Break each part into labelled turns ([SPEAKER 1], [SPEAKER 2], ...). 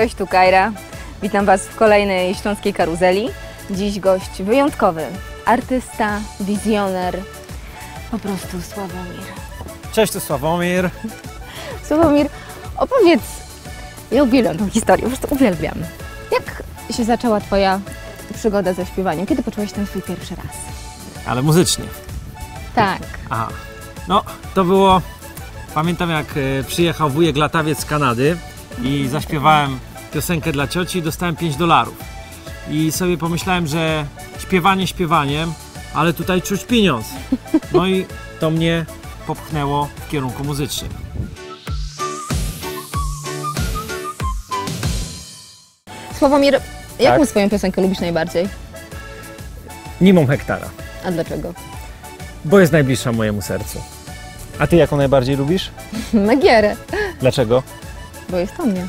[SPEAKER 1] Cześć, tu Kajra. Witam Was w kolejnej śląskiej karuzeli. Dziś gość wyjątkowy, artysta, wizjoner, po prostu Sławomir.
[SPEAKER 2] Cześć, tu Sławomir.
[SPEAKER 1] Sławomir, opowiedz, ja uwielbiam tą historię, po prostu uwielbiam. Jak się zaczęła Twoja przygoda ze śpiewaniem? Kiedy poczułeś ten swój pierwszy raz?
[SPEAKER 2] Ale muzycznie.
[SPEAKER 1] Tak.
[SPEAKER 2] Aha. No, to było... Pamiętam jak e, przyjechał wujek latawiec z Kanady i zaśpiewałem piosenkę dla cioci i dostałem 5 dolarów. I sobie pomyślałem, że śpiewanie śpiewaniem, ale tutaj czuć pieniądz. No i to mnie popchnęło w kierunku muzycznym.
[SPEAKER 1] Sławomir, jaką
[SPEAKER 2] Tak.
[SPEAKER 1] swoją piosenkę lubisz najbardziej?
[SPEAKER 2] Nie mam hektara,
[SPEAKER 1] A dlaczego?
[SPEAKER 2] bo jest najbliższa mojemu sercu. A ty jaką najbardziej lubisz?
[SPEAKER 1] Magierę,
[SPEAKER 2] Dlaczego?
[SPEAKER 1] bo jest o mnie.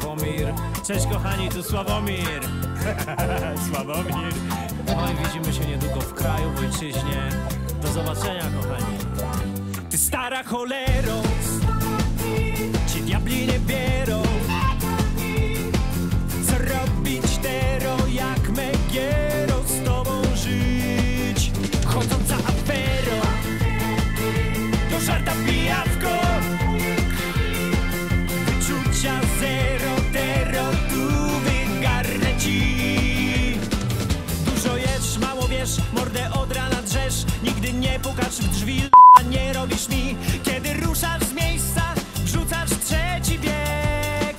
[SPEAKER 3] Sławomir. Cześć kochani, tu Sławomir. Sławomir. Oj, widzimy się niedługo w kraju, w ojczyźnie. Do zobaczenia, kochani. Ty stara cholero, ci diabli nie. W drzwi, a nie robisz mi. Kiedy ruszasz z miejsca, wrzucasz trzeci bieg.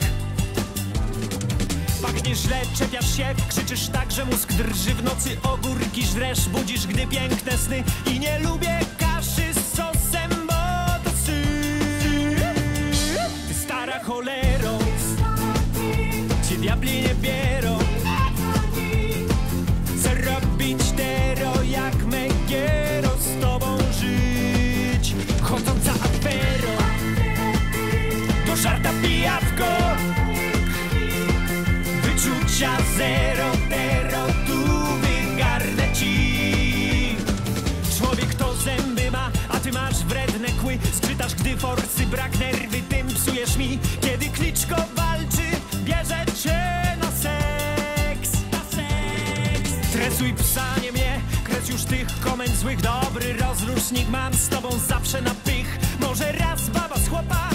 [SPEAKER 3] Pachniesz źle, czepiasz się, krzyczysz tak, że mózg drży W nocy. Ogórki żresz, budzisz, gdy piękne sny. I nie lubię kaszy z sosem, bo to Ty stara cholero. Ci diabli nie bierą gdy forsy brak nerwy, tym psujesz mi. Kiedy kliczko walczy, bierze cię na seks. Na seks. Tresuj psa, nie mnie, kres już tych komend złych. Dobry rozrusznik mam z tobą zawsze na pych. Może raz baba z chłopa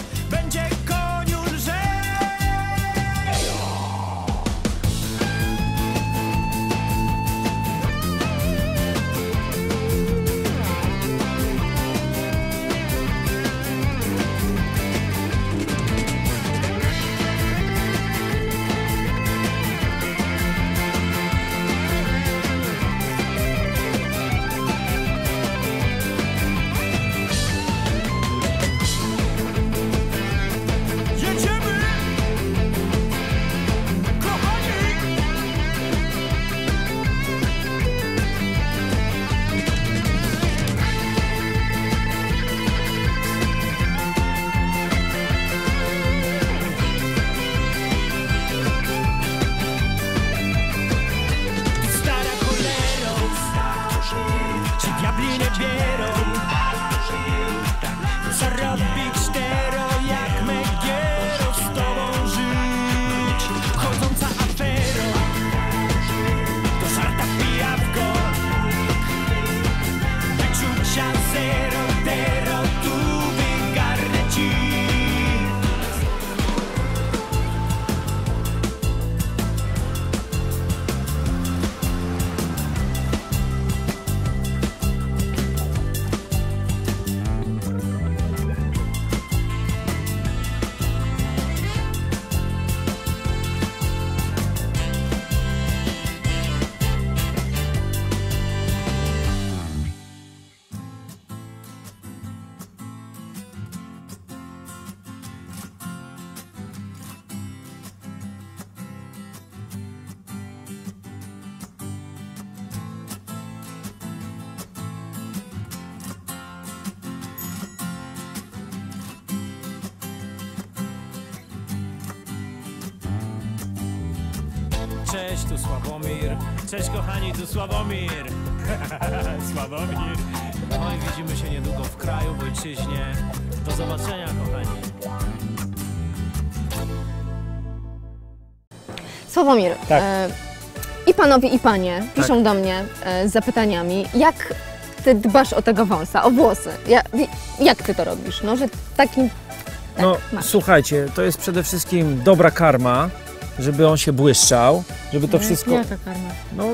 [SPEAKER 3] cześć, tu Sławomir. Cześć kochani, tu Sławomir. Sławomir. No i widzimy się niedługo w kraju, w ojczyźnie. Do zobaczenia kochani.
[SPEAKER 1] Sławomir,
[SPEAKER 2] Tak.
[SPEAKER 1] e, i panowie, i panie piszą do mnie e, z zapytaniami, jak ty dbasz o tego wąsa, o włosy? Ja, jak ty to robisz? No, że taki... Tak,
[SPEAKER 2] No
[SPEAKER 1] masz.
[SPEAKER 2] słuchajcie, to jest przede wszystkim dobra karma, żeby on się błyszczał, żeby to wszystko...
[SPEAKER 1] Jaka karma?
[SPEAKER 2] No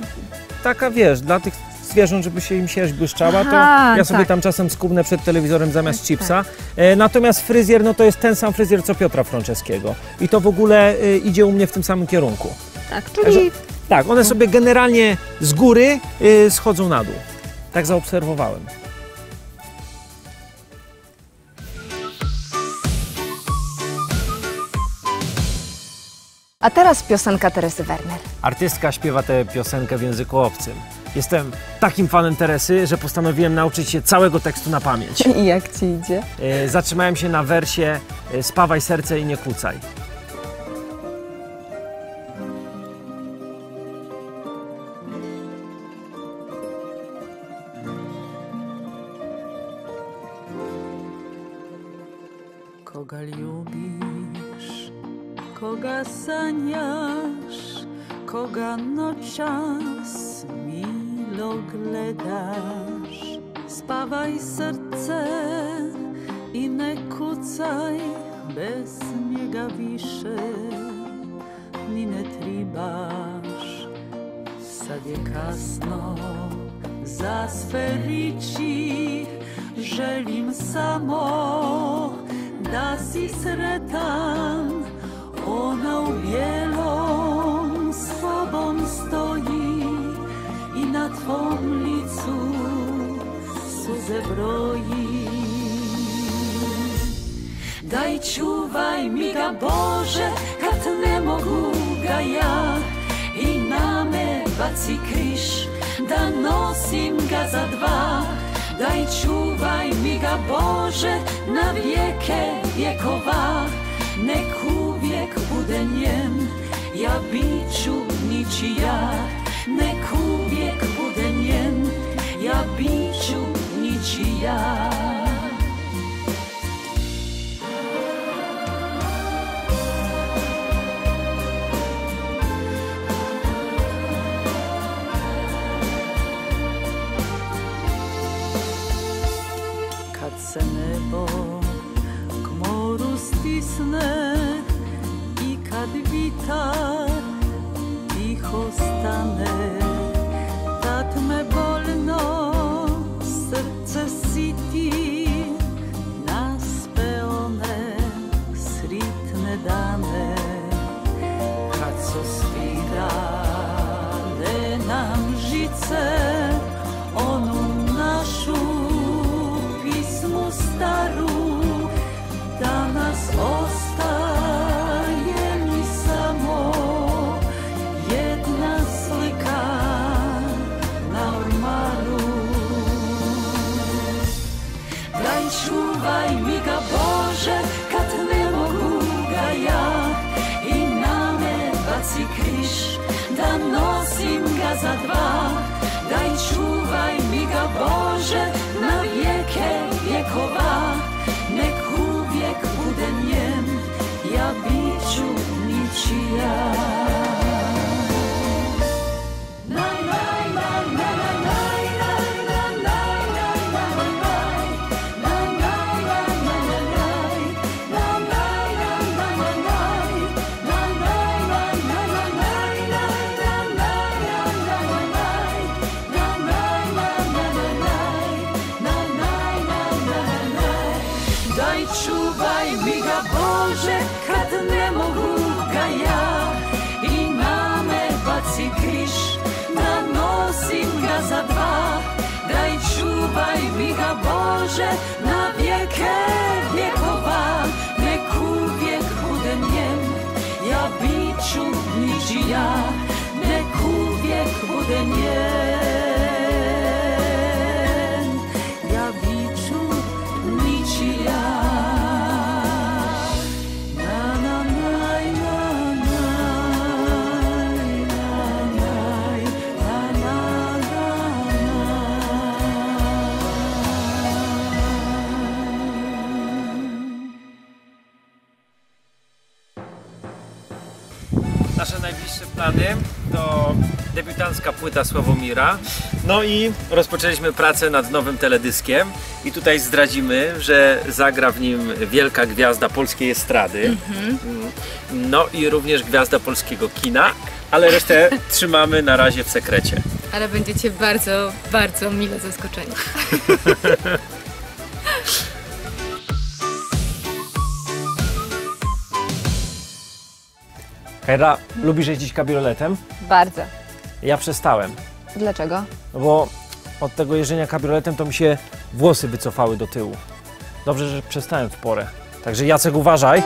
[SPEAKER 2] taka wiesz, dla tych zwierząt, żeby się im sierść błyszczała, to
[SPEAKER 1] Aha,
[SPEAKER 2] ja sobie
[SPEAKER 1] tak.
[SPEAKER 2] tam czasem skubnę przed telewizorem zamiast
[SPEAKER 1] Tak,
[SPEAKER 2] chipsa. E, natomiast fryzjer, no to jest ten sam fryzjer co Piotra Franceskiego. I to w ogóle e, idzie u mnie w tym samym kierunku.
[SPEAKER 1] Tak, czyli
[SPEAKER 2] Tak, one sobie generalnie z góry e, schodzą na dół. Tak zaobserwowałem.
[SPEAKER 1] A teraz piosenka Teresy Werner.
[SPEAKER 2] Artystka śpiewa tę piosenkę w języku obcym. Jestem takim fanem Teresy, że postanowiłem nauczyć się całego tekstu na pamięć.
[SPEAKER 1] I jak ci idzie?
[SPEAKER 2] E, Zatrzymałem się na wersie e, Spawaj serce i nie kłócaj.
[SPEAKER 4] Koga lubisz, koga saniasz, koga noćas milo gledaš. Spawaj serce i ne kucaj, bez njega više ni ne tribaš. Sad je kasno za sve riči, želim samo da si sretan. Ona u bijelom s tobom stoji i na tvom licu suze broji. Daj čuvaj mi ga Bože kad ne mogu ga ja. I na me baci da nosim ga za dva. Daj čuvaj mi ga Bože na vijeke vjekova. Nek njen, ja bit ću ničija. Nek uvijek bude njen, ja bit ću ničija. Kad se nebo k moru stisne witar, cicho stanę, tak me boli. Daj čuvaj mi ga Bože kad ne mogu ga ja. I na me baci križ da nosim ga za dva. Daj čuvaj mi ga Bože na vijeke vjekova. Nek uvijek bude njen, ja bit ću ničija čuvaj mi ga Bože kad ne mogu ga ja. I na me baci križ da nosim ga za dva. Daj čuvaj mi ga Bože
[SPEAKER 2] nasze najbliższe plany to debiutancka płyta Sławomira. No i rozpoczęliśmy pracę nad nowym teledyskiem i tutaj zdradzimy, że zagra w nim wielka gwiazda polskiej estrady. Mm. No i również gwiazda polskiego kina, ale resztę trzymamy na razie w sekrecie.
[SPEAKER 5] Ale będziecie bardzo, bardzo mile zaskoczeni.
[SPEAKER 2] Hera, lubisz jeździć kabrioletem?
[SPEAKER 1] Bardzo.
[SPEAKER 2] Ja przestałem.
[SPEAKER 1] Dlaczego?
[SPEAKER 2] No bo od tego jeżdżenia kabrioletem to mi się włosy wycofały do tyłu. Dobrze, że przestałem w porę. Także Jacek uważaj.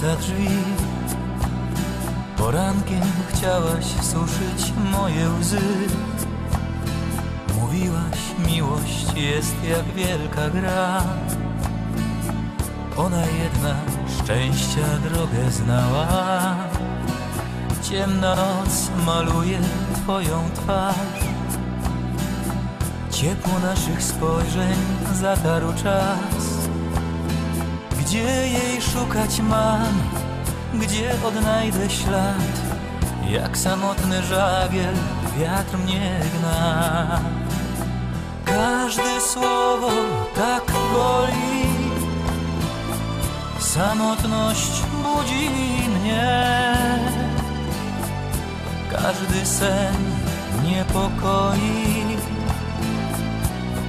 [SPEAKER 6] Serca drzwi. Porankiem chciałaś suszyć moje łzy. Mówiłaś, miłość jest jak wielka gra. Ona jedna szczęścia drogę znała. Ciemna noc maluje twoją twarz. Ciepło naszych spojrzeń zatarł czas Gdzie jej szukać mam? Gdzie odnajdę ślad? Jak samotny żagiel wiatr mnie gna. Każde słowo tak boli. Samotność budzi mnie. Każdy sen niepokoi.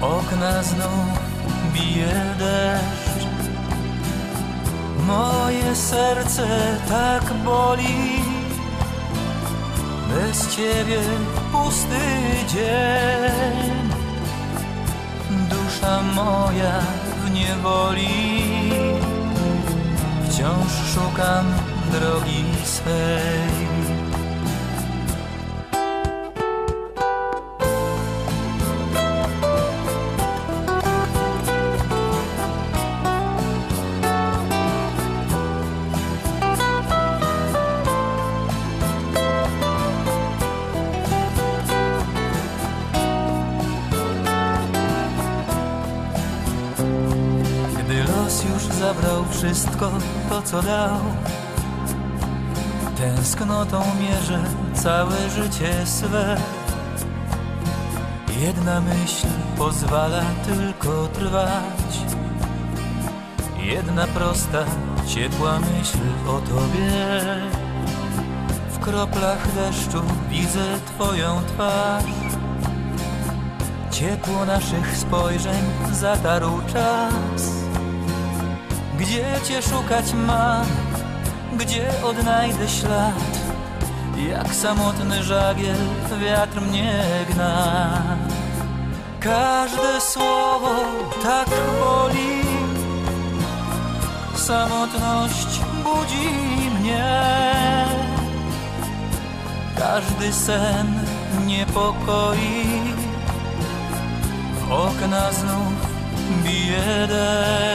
[SPEAKER 6] Okna znów bije deszcz Moje serce tak boli. Bez ciebie pusty dzień. Dusza moja w niewoli Wciąż szukam drogi swej wszystko to co dał. Tęsknotą mierzę całe życie swe. Jedna myśl pozwala tylko trwać. Jedna prosta, ciepła myśl o tobie. W kroplach deszczu widzę twoją twarz. Ciepło naszych spojrzeń zatarł czas Gdzie cię szukać mam? Gdzie odnajdę ślad? Jak samotny żagiel wiatr mnie gna. Każde słowo tak boli. Samotność budzi mnie. Każdy sen niepokoi. W okna znów bije deszcz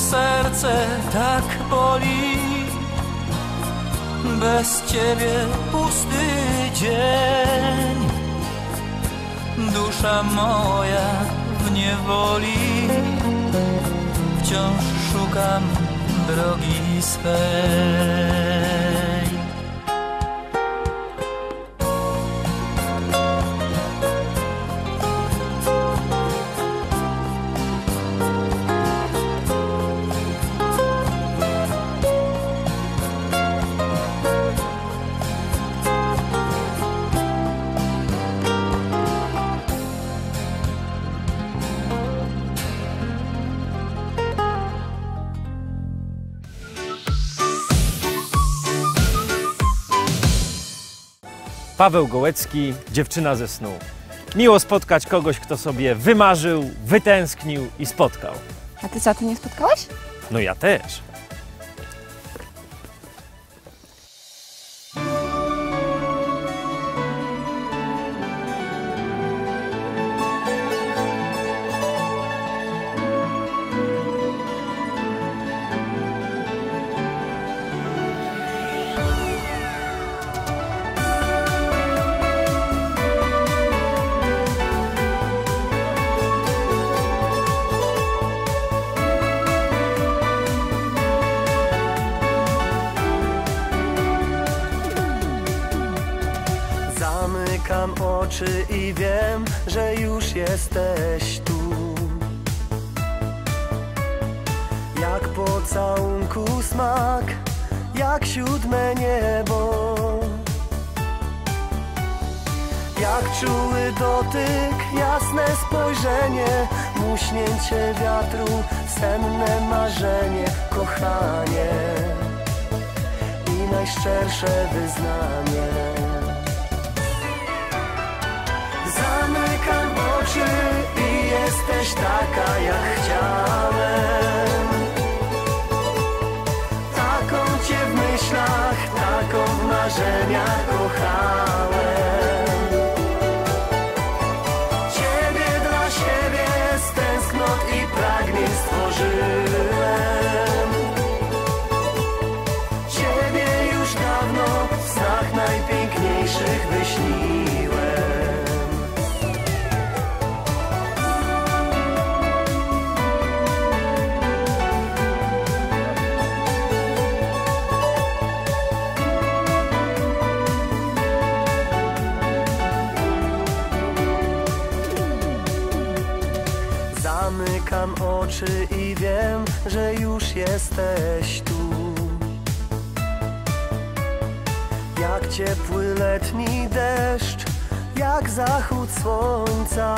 [SPEAKER 6] serce tak boli. Bez ciebie pusty dzień. Dusza moja w niewoli. Wciąż szukam drogi swej
[SPEAKER 2] Paweł Gołecki, dziewczyna ze snu. Miło spotkać kogoś, kto sobie wymarzył, wytęsknił i spotkał.
[SPEAKER 1] A ty co, ty nie spotkałeś?
[SPEAKER 2] No ja też.
[SPEAKER 7] Oczy i wiem, że już jesteś tu. Jak pocałunku smak, jak siódme niebo. Jak czuły dotyk, jasne spojrzenie, muśnięcie wiatru, senne marzenie, kochanie i najszczersze wyznanie. Oczy i jesteś taka jak chciałem. Taką cię w myślach, taką w marzeniach kochałem. Jesteś tu. Jak ciepły letni deszcz, jak zachód słońca.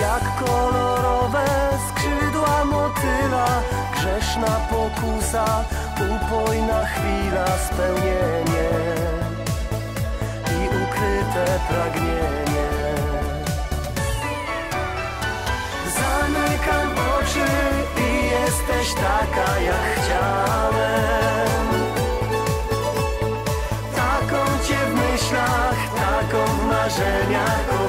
[SPEAKER 7] Jak kolorowe skrzydła motyla, grzeszna pokusa, upojna chwila, spełnienie i ukryte pragnienie. Taka jak chciałem. Taką cię w myślach, taką w marzeniach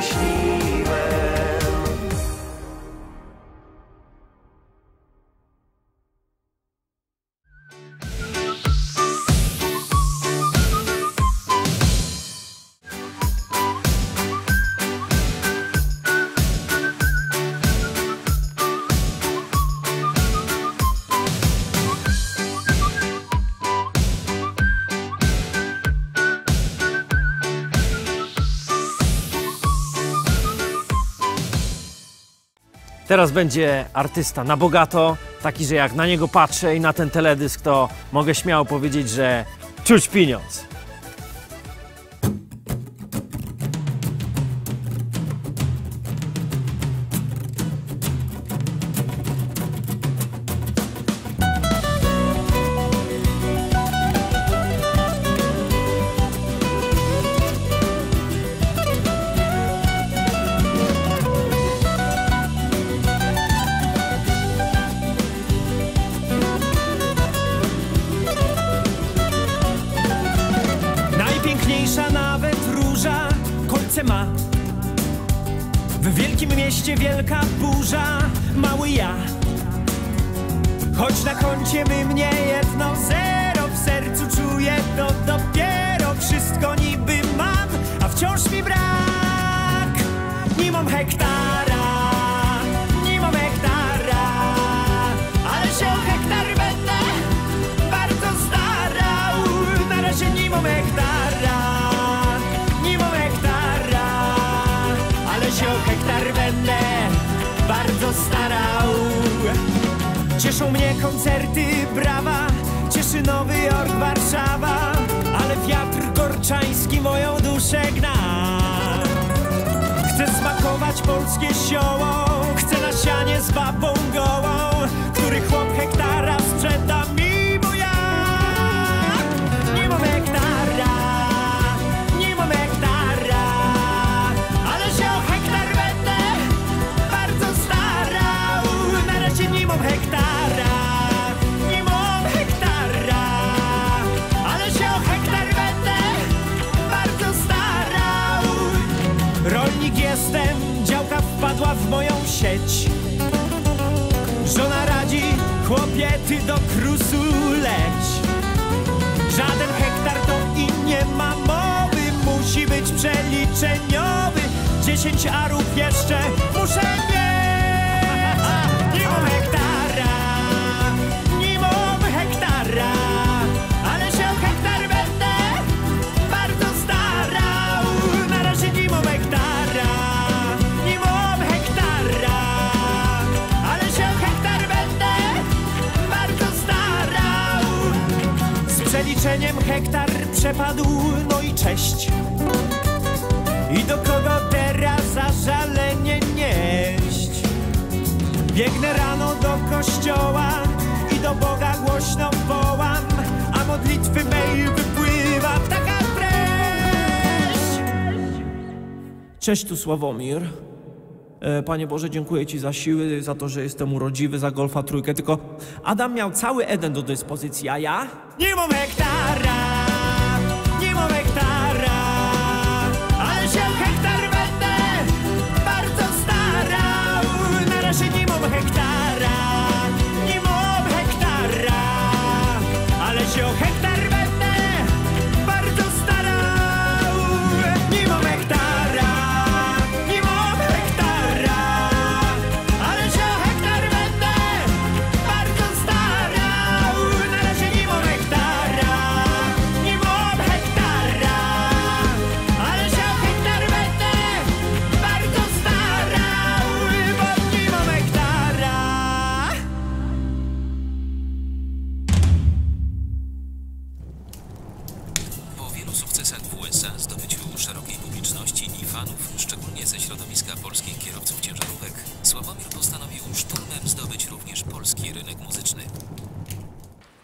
[SPEAKER 7] She.
[SPEAKER 2] Teraz będzie artysta na bogato, taki, że jak na niego patrzę i na ten teledysk, to mogę śmiało powiedzieć, że czuć pieniądz.
[SPEAKER 3] Nie mam hektara, nie mam hektara Ale się o hektar będę bardzo starał. Na razie nie mam hektara Nie mam hektara Ale się o hektar będę bardzo starał. Cieszą mnie koncerty, brawa Cieszy Nowy Jork, Warszawa Ale wiatr gorczański moją duszę gna Smakować polskie sioło Chcę na sianie z babą gołą Który chłop hektara sprzeda przeliczeniem hektar przepadł, no i cześć I do kogo teraz zażalenie nieść? Biegnę rano do kościoła i do Boga głośno wołam, a modlitwy mej wypływa taka treść. Cześć, tu Sławomir. E, Panie Boże, dziękuję Ci za siły, za to, że jestem urodziwy, za golfa trójkę. Tylko Adam miał cały Eden do dyspozycji, a ja? Nie mam hektara,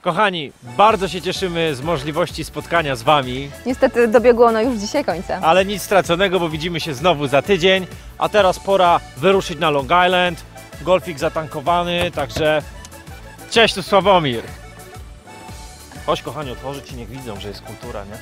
[SPEAKER 2] Kochani, bardzo się cieszymy z możliwości spotkania z Wami,
[SPEAKER 1] Niestety dobiegło ono już dzisiaj końca.
[SPEAKER 2] ale nic straconego, bo widzimy się znowu za tydzień. A teraz pora wyruszyć na Long Island. Golfik zatankowany, także cześć, tu Sławomir. Chodź kochani, otworzyć i niech widzą, że jest kultura, nie?